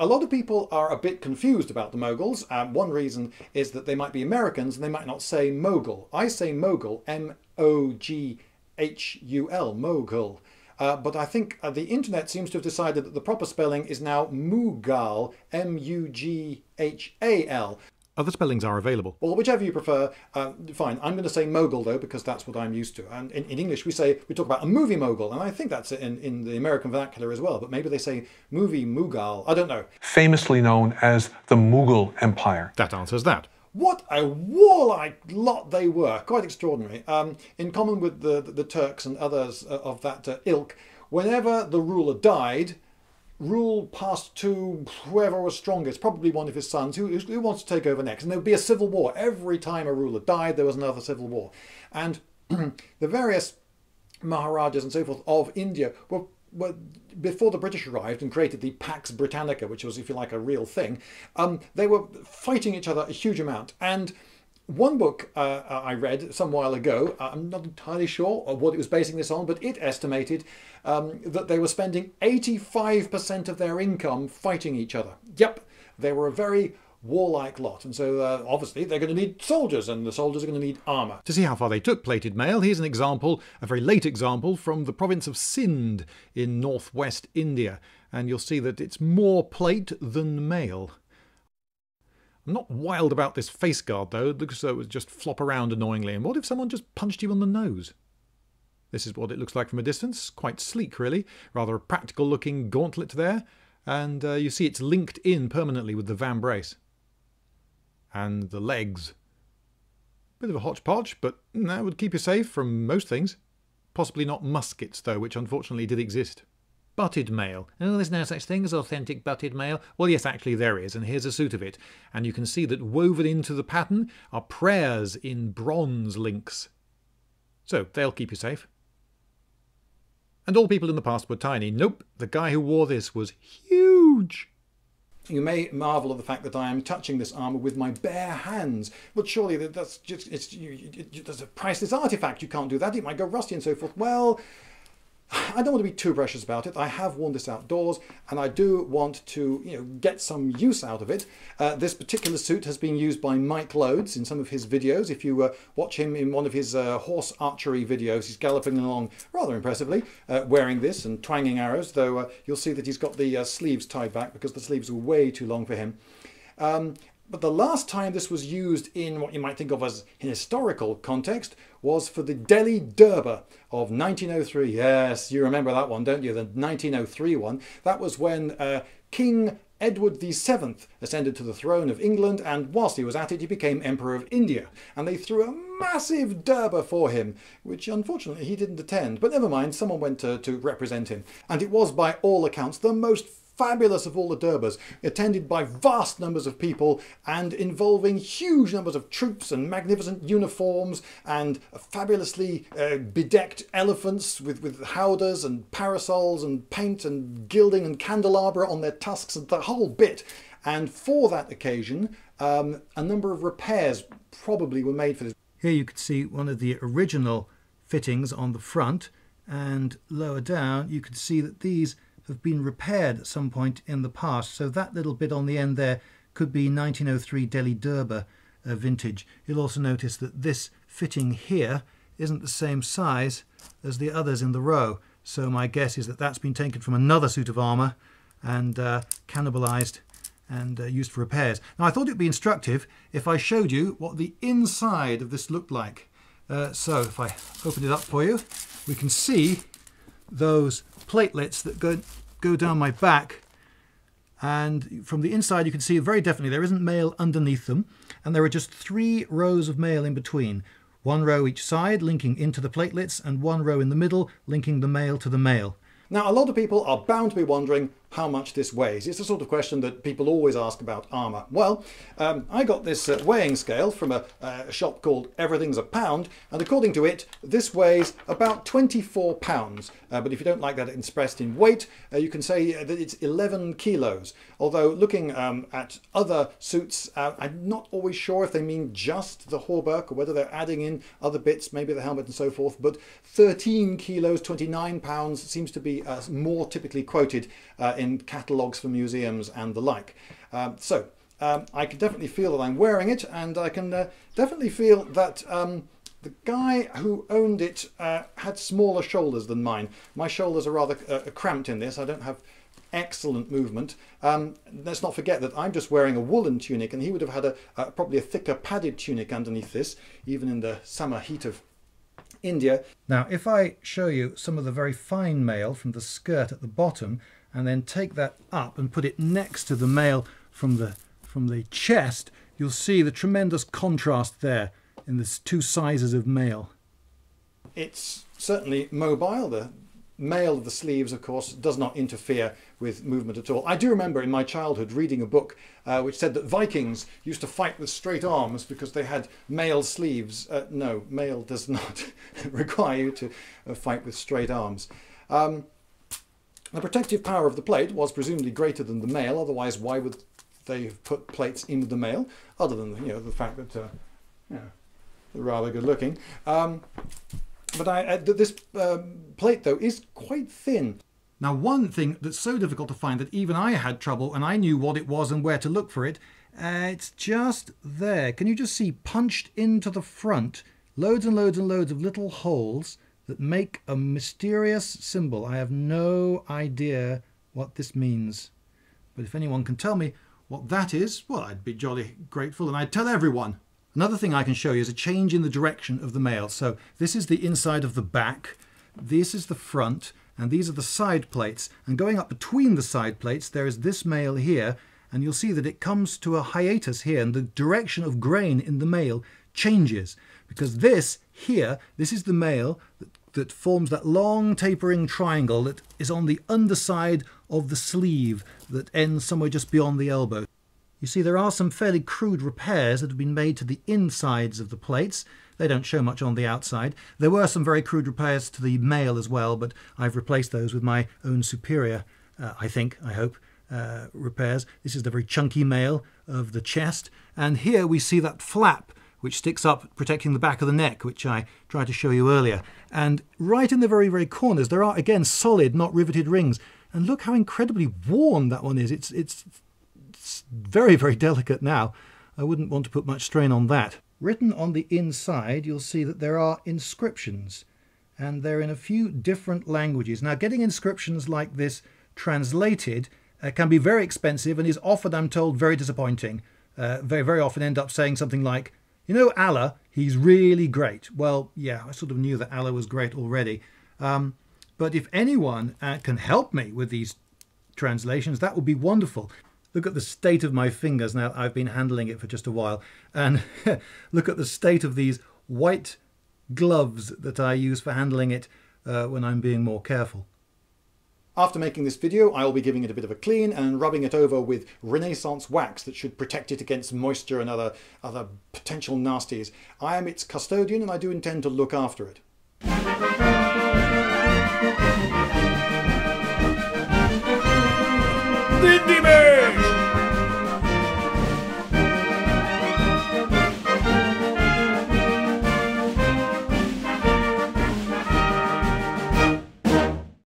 A lot of people are a bit confused about the Moghuls. Um, one reason is that they might be Americans and they might not say Moghul. I say Moghul, M O G H U L, Moghul. Uh, but I think uh, the internet seems to have decided that the proper spelling is now Mughal, M U G H A L. Other spellings are available. Well, whichever you prefer, uh, fine. I'm going to say mogul though because that's what I'm used to. And in, in, English, we say we talk about a movie mogul, and I think that's in, in the American vernacular as well. But maybe they say movie mughal. I don't know. Famously known as the Mughal Empire. That answers that. What a warlike lot they were! Quite extraordinary. Um, in common with the, the, the Turks and others uh, of that uh, ilk, whenever the ruler died, rule passed to whoever was strongest, probably one of his sons, who, who wants to take over next. And there would be a civil war. Every time a ruler died, there was another civil war. And the various Maharajas and so forth of India were well, before the British arrived and created the Pax Britannica, which was, if you like, a real thing, um, they were fighting each other a huge amount. And one book uh, I read some while ago, uh, I'm not entirely sure what it was basing this on, but it estimated um, that they were spending 85% of their income fighting each other. Yep, they were a very warlike lot. And so uh, obviously they're going to need soldiers, and the soldiers are going to need armour. To see how far they took plated mail, here's an example, a very late example, from the province of Sindh in northwest India. And you'll see that it's more plate than mail. I'm not wild about this face guard though, it looks as though it would just flop around annoyingly. And what if someone just punched you on the nose? This is what it looks like from a distance, quite sleek really, rather a practical looking gauntlet there, and uh, you see it's linked in permanently with the vambrace. and the legs. Bit of a hodgepodge, but that would keep you safe from most things. Possibly not muskets, though, which unfortunately did exist. Butted mail. Oh, there's no such thing as authentic butted mail. Well, yes, actually there is, and here's a suit of it. And you can see that woven into the pattern are prayers in bronze links. So, they'll keep you safe. And all people in the past were tiny. Nope, the guy who wore this was huge. You may marvel at the fact that I am touching this armour with my bare hands, but surely that's just it's you, it, that's a priceless artifact. You can't do that; it might go rusty and so forth. Well, I don't want to be too precious about it. I have worn this outdoors and I do want to you know, get some use out of it. Uh, this particular suit has been used by Mike Loades in some of his videos. If you uh, watch him in one of his uh, horse archery videos, he's galloping along rather impressively uh, wearing this and twanging arrows, though uh, you'll see that he's got the uh, sleeves tied back because the sleeves were way too long for him. Um, but the last time this was used in what you might think of as an historical context was for the Delhi Durbar of 1903. Yes, you remember that one, don't you? The 1903 one. That was when uh, King Edward VII ascended to the throne of England, and whilst he was at it, he became Emperor of India. And they threw a massive Durbar for him, which unfortunately he didn't attend. But never mind, someone went to, to represent him. And it was, by all accounts, the most fabulous of all the Durbars, attended by vast numbers of people and involving huge numbers of troops and magnificent uniforms and fabulously uh, bedecked elephants with, with howdahs and parasols and paint and gilding and candelabra on their tusks and the whole bit. And for that occasion, um, a number of repairs probably were made for this. Here you can see one of the original fittings on the front and lower down you can see that these have been repaired at some point in the past. So that little bit on the end there could be 1903 Delhi Durbar uh, vintage. You'll also notice that this fitting here isn't the same size as the others in the row. So my guess is that that's been taken from another suit of armour and uh, cannibalized and uh, used for repairs. Now I thought it would be instructive if I showed you what the inside of this looked like. Uh, so if I open it up for you, we can see those platelets that go, go down my back. And from the inside, you can see very definitely there isn't mail underneath them. And there are just three rows of mail in between. One row each side linking into the platelets and one row in the middle linking the mail to the mail. Now, a lot of people are bound to be wondering how much this weighs. It's the sort of question that people always ask about armour. Well, um, I got this uh, weighing scale from a, uh, a, shop called Everything's a Pound, and according to it, this weighs about 24 pounds. Uh, but if you don't like that expressed in weight, uh, you can say that it's 11 kilos. Although looking um, at other suits, uh, I'm not always sure if they mean just the hauberk or whether they're adding in other bits, maybe the helmet and so forth. But 13 kilos, 29 pounds seems to be uh, more typically quoted in catalogues for museums and the like. Um, so um, I can definitely feel that I'm wearing it, and I can uh, definitely feel that um, the guy who owned it uh, had smaller shoulders than mine. My shoulders are rather uh, cramped in this. I don't have excellent movement. Um, let's not forget that I'm just wearing a woolen tunic, and he would have had a, probably a thicker padded tunic underneath this, even in the summer heat of India. Now, if I show you some of the very fine mail from the skirt at the bottom, and then take that up and put it next to the mail from the from the chest, you'll see the tremendous contrast there in the two sizes of mail. It's certainly mobile. The mail of the sleeves, of course, does not interfere with movement at all. I do remember in my childhood reading a book uh, which said that Vikings used to fight with straight arms because they had mail sleeves. Uh, no, mail does not require you to uh, fight with straight arms. Um, the protective power of the plate was presumably greater than the mail, otherwise why would they have put plates into the mail, other than you know the fact that uh, you know, they're rather good looking. Um, but I, uh, this um, plate though is quite thin. Now, one thing that's so difficult to find that even I had trouble, and I knew what it was and where to look for it. Uh, it's just there. Can you just see punched into the front loads and loads and loads of little holes that make a mysterious symbol. I have no idea what this means. But if anyone can tell me what that is, well, I'd be jolly grateful and I'd tell everyone. Another thing I can show you is a change in the direction of the mail. So this is the inside of the back, this is the front, and these are the side plates. And going up between the side plates, there is this mail here, and you'll see that it comes to a hiatus here, and the direction of grain in the mail changes. Because this here, this is the mail that that forms that long tapering triangle that is on the underside of the sleeve that ends somewhere just beyond the elbow. You see there are some fairly crude repairs that have been made to the insides of the plates. They don't show much on the outside. There were some very crude repairs to the mail as well, but I've replaced those with my own superior, uh, I think, I hope, uh, repairs. This is the very chunky mail of the chest, and here we see that flap which sticks up protecting the back of the neck, which I tried to show you earlier. And right in the very, very corners, there are again solid, not riveted rings. And look how incredibly worn that one is. It's, it's, it's very, very delicate now. I wouldn't want to put much strain on that. Written on the inside, you'll see that there are inscriptions, and they're in a few different languages. Now, getting inscriptions like this translated uh, can be very expensive and is often, I'm told, very disappointing. Uh, very, very often end up saying something like, you know, Allah, he's really great. Well, yeah, I sort of knew that Allah was great already. Um, but if anyone uh, can help me with these translations, that would be wonderful. Look at the state of my fingers now. I've been handling it for just a while. And look at the state of these white gloves that I use for handling it uh, when I'm being more careful. After making this video, I will be giving it a bit of a clean and rubbing it over with Renaissance wax that should protect it against moisture and other, other potential nasties. I am its custodian and I do intend to look after it.